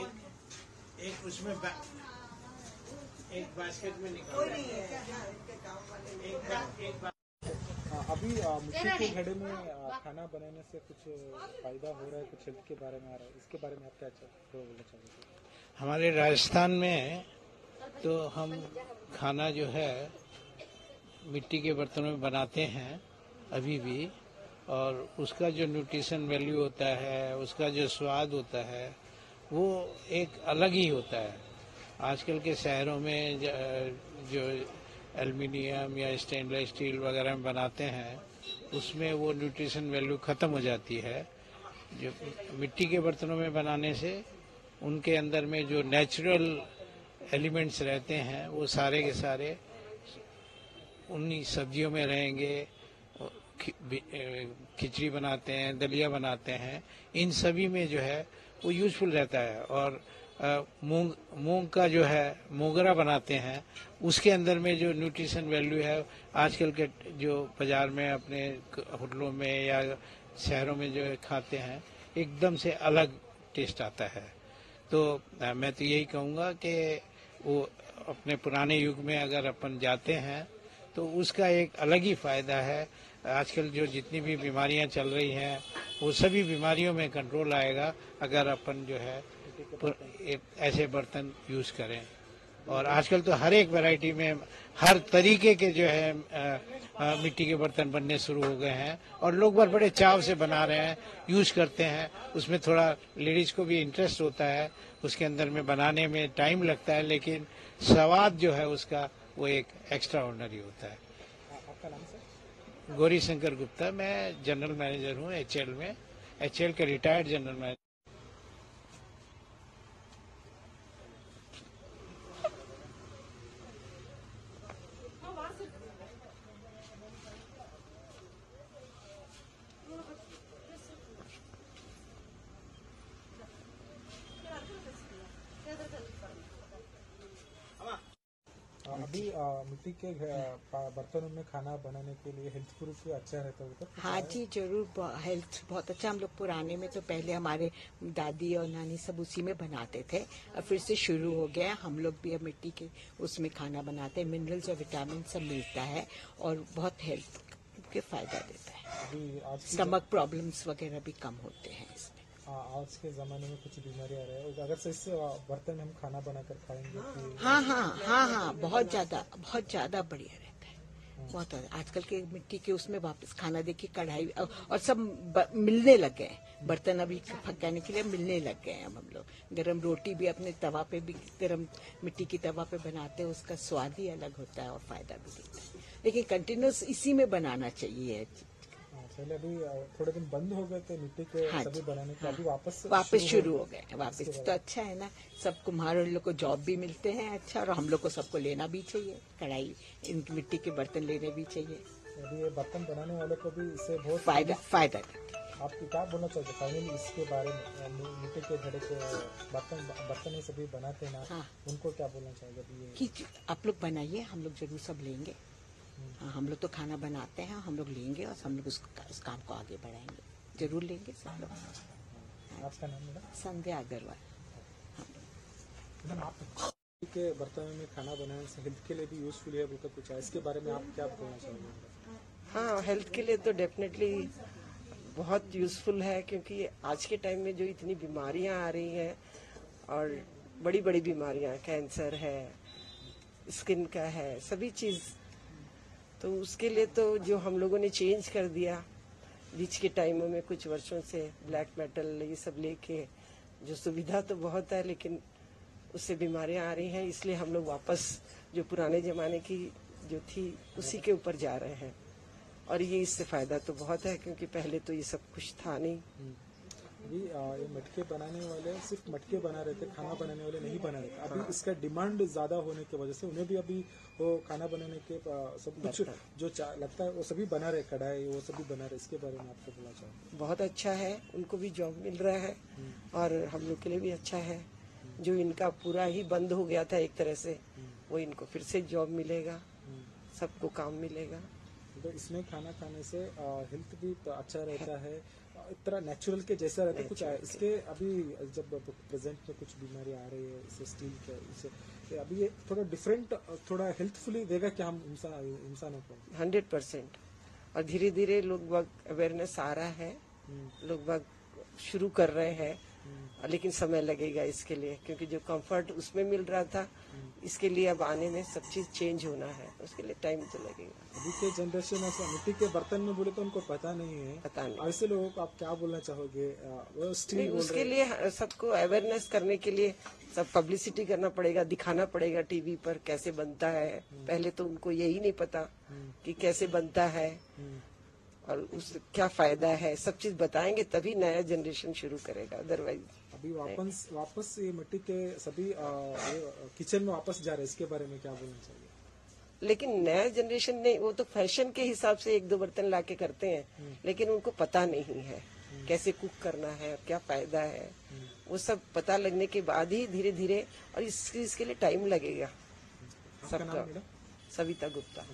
एक एक उसमें बा, एक बास्केट में निकाल एक एक बा, हाँ, अभी आ, के घड़े में खाना बनाने से कुछ फ़ायदा हो रहा है कुछ हेल्थ के बारे में आ रहा है। इसके बारे में आप क्या बोलना चाहोगे? हमारे राजस्थान में तो हम खाना जो है मिट्टी के बर्तनों में बनाते हैं अभी भी। और उसका जो न्यूट्रिशन वैल्यू होता है, उसका जो स्वाद होता है, वो एक अलग ही होता है। आजकल के शहरों में जो एल्युमिनियम या स्टेनलेस स्टील वगैरह में बनाते हैं, उसमें वो न्यूट्रिशन वैल्यू खत्म हो जाती है। जो मिट्टी के बर्तनों में बनाने से उनके अंदर में जो नेचुरल एलिमेंट्स रहते हैं, वो सारे के सारे उन्हीं सब्जियों में रहेंगे खिचड़ी बनाते हैं, दलिया बनाते हैं, इन सभी में जो है वो यूजफुल रहता है और मूंग मूंग का जो है मोगरा बनाते हैं, उसके अंदर में जो न्यूट्रिशन वैल्यू है, आजकल के जो बाज़ार में अपने होटलों में या शहरों में जो खाते हैं, एकदम से अलग टेस्ट आता है। तो मैं तो यही कहूँगा कि वो अपने पुराने युग में अगर अपन जाते हैं तो उसका एक अलग ही फ़ायदा है आजकल जो जितनी भी बीमारियाँ चल रही हैं वो सभी बीमारियों में कंट्रोल आएगा अगर अपन जो है ऐसे बर्तन यूज़ करें। और आजकल तो हर एक वैरायटी में हर तरीके के जो है अ, अ, मिट्टी के बर्तन बनने शुरू हो गए हैं और लोग बार बड़े चाव से बना रहे हैं यूज़ करते हैं। उसमें थोड़ा लेडीज़ को भी इंटरेस्ट होता है उसके अंदर में बनाने में टाइम लगता है लेकिन स्वाद जो है उसका वो एक एक्स्ट्रा ऑर्डनरी होता है। आपका नाम सर गौरी शंकर गुप्ता मैं जनरल मैनेजर हूँ एचएल में। एचएल के रिटायर्ड जनरल मैनेजर आ, अभी आ, मिट्टी के बर्तनों में खाना बनाने के लिए हेल्थ प्रूफ अच्छा रहता है हाँ जी ज़रूर हेल्थ बहुत अच्छा। हम लोग पुराने में तो पहले हमारे दादी और नानी सब उसी में बनाते थे। और फिर से शुरू हो गया हम लोग भी अब मिट्टी के उसमें खाना बनाते हैं। मिनरल्स और विटामिन सब मिलता है और बहुत हेल्थ के फ़ायदा देता है। स्टमक प्रॉब्लम्स वगैरह भी कम होते हैं। इसमें आज के जमाने में कुछ बीमारी आ रहा है। अगर से इससे बर्तन हम खाना बनाकर खाएँगे कि हाँ हाँ हाँ हाँ बहुत ज़्यादा बहुत ज़्यादा बढ़िया रहता है। बहुत आजकल के मिट्टी के उसमें वापस खाना देखिए कढ़ाई और सब मिलने लग गए बर्तन अभी पकाने के लिए मिलने लग गए हैं हम लोग। गरम रोटी भी अपने तवा पे भी गरम मिट्टी की तवा पे बनाते हैं उसका स्वाद ही अलग होता है और फ़ायदा भी देता है। लेकिन कंटिन्यूस इसी में बनाना चाहिए। पहले अभी थोड़े दिन बंद हो गए थे मिट्टी के हाँ सभी बनाने के हाँ। अभी वापस वापस शुरू हो हो गए वापस। तो अच्छा है ना सब कुम्हार लोग को जॉब भी मिलते हैं अच्छा और हम लोग को सबको लेना भी चाहिए कढ़ाई इन मिट्टी के बर्तन लेने भी चाहिए। अभी ये बर्तन बनाने वाले को भी इससे बहुत फ़ायदा फ़ायदा। आप क्या बोलना चाहोगे फाइनली इसके बारे में मिट्टी के घड़े के बर्तन बर्तन ये सभी बनाते हैं ना हाँ। उनको क्या बोलना कि आप लोग बनाइए हम लोग ज़रूर सब लेंगे। हम लोग तो खाना बनाते हैं हम लोग लेंगे और हम लोग उस, उस काम को आगे बढ़ाएँगे। ज़रूर लेंगे सब लोग। आपका नाम संध्या अग्रवाल। मैडम के बर्तन में खाना बनाने से हेल्थ के लिए भी यूजफुल है बोलकर कुछ है? इसके बारे में आप क्या बोलना चाहोगे? हाँ हेल्थ के लिए तो डेफिनेटली बहुत यूजफुल है क्योंकि आज के टाइम में जो इतनी बीमारियाँ आ रही हैं और बड़ी बड़ी बीमारियाँ कैंसर है स्किन का है सभी चीज़ तो उसके लिए तो जो हम लोगों ने चेंज कर दिया, बीच के टाइमों में कुछ वर्षों से ब्लैक मेटल ये सब लेके, जो सुविधा तो बहुत है, लेकिन उससे बीमारियाँ आ रही हैं, इसलिए हम लोग वापस जो पुराने जमाने की जो थी, उसी के ऊपर जा रहे हैं। और ये इससे फ़ायदा तो बहुत है, क्योंकि पहले तो ये सब कुछ था नहीं। अभी ये मटके बनाने वाले सिर्फ़ मटके बना रहे थे खाना बनाने वाले नहीं बना रहे थे। अभी इसका डिमांड ज़्यादा होने की वजह से उन्हें भी अभी वो खाना बनाने के सब कुछ जो लगता है वो सभी बना रहे कढ़ाई वो सभी बना रहे इसके बारे में आपको बोला चाहूँ बहुत अच्छा है उनको भी जॉब मिल रहा है और हम लोग के लिए भी अच्छा है। जो इनका पूरा ही बंद हो गया था एक तरह से वो इनको फिर से जॉब मिलेगा सबको काम मिलेगा। तो इसमें खाना खाने से हेल्थ भी तो अच्छा रहता है। इतना नेचुरल के जैसा रहता है कुछ। इसके अभी जब प्रेजेंट में कुछ बीमारी आ रही है इससे स्टील के इससे ये अभी ये थोड़ा डिफरेंट थोड़ा हेल्थफुली देगा क्या हम इंसान इंसानों को? Hundred percent. और धीरे धीरे लोग अवेयरनेस आ रहा है। लोग बाग शुरू कर रहे हैं। लेकिन समय लगेगा इसके लिए क्योंकि जो कंफर्ट उसमें मिल रहा था इसके लिए अब आने में सब चीज़ चेंज होना है उसके लिए टाइम तो लगेगा। अभी के जनरेशन ऐसा मिट्टी के बर्तन में बोले तो उनको पता नहीं है। पता नहीं। ऐसे लोगों को आप क्या बोलना चाहोगे? वो स्टील उसके लिए सबको अवेयरनेस करने के लिए सब पब्लिसिटी करना पड़ेगा दिखाना पड़ेगा टीवी पर कैसे बनता है। पहले तो उनको यही नहीं पता कि कैसे बनता है और उस क्या फ़ायदा है। सब चीज़ बताएँगे तभी नया जनरेशन शुरू करेगा अदरवाइज़ अभी वापस वापस ये मिट्टी के सभी किचन में वापस जा रहे हैं इसके बारे में क्या बोलना चाहिए? लेकिन नया जनरेशन नहीं वो तो फ़ैशन के हिसाब से एक दो बर्तन लाके करते हैं लेकिन उनको पता नहीं है कैसे कुक करना है क्या फ़ायदा है। वो सब पता लगने के बाद ही धीरे धीरे और इस चीज़ के लिए टाइम लगेगा सबका। सविता गुप्ता।